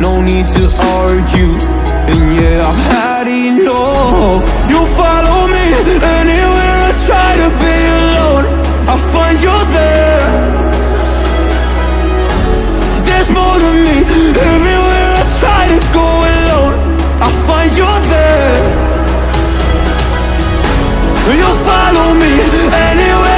No need to argue. And yeah, I've had enough. You follow me anywhere I try to be alone. I find you there. There's more to me everywhere I try to go alone. I find you there. You follow me anywhere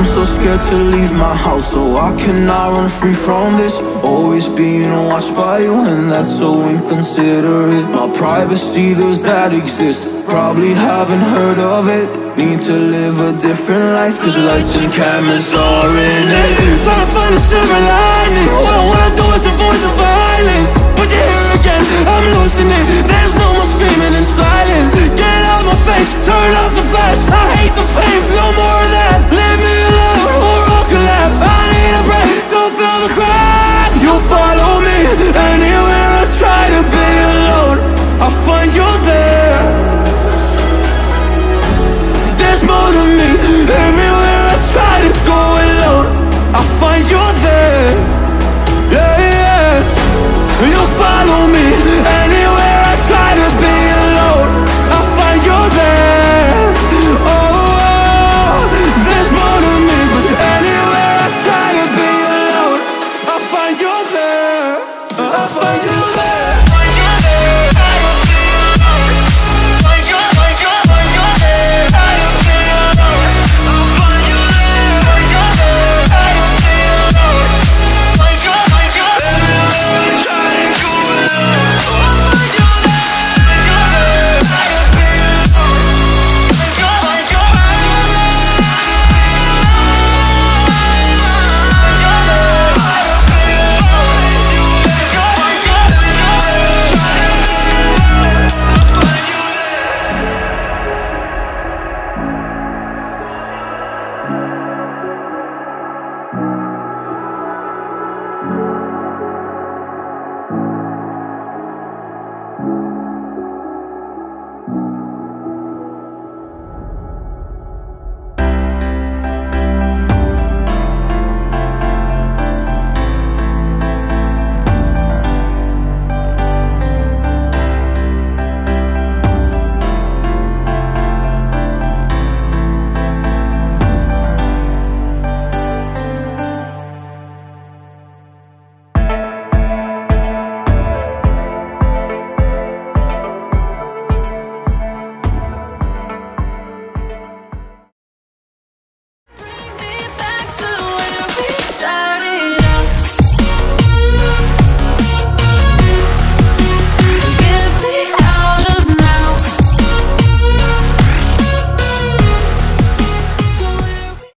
I'm so scared to leave my house So I cannot run free from this. Always being watched by you And that's so inconsiderate. My privacy, does that exist? Probably haven't heard of it. Need to live a different life Cause lights and cameras are in it. Trying to find a silver lining. All I wanna do is avoid the violence. But you're here again, I'm losing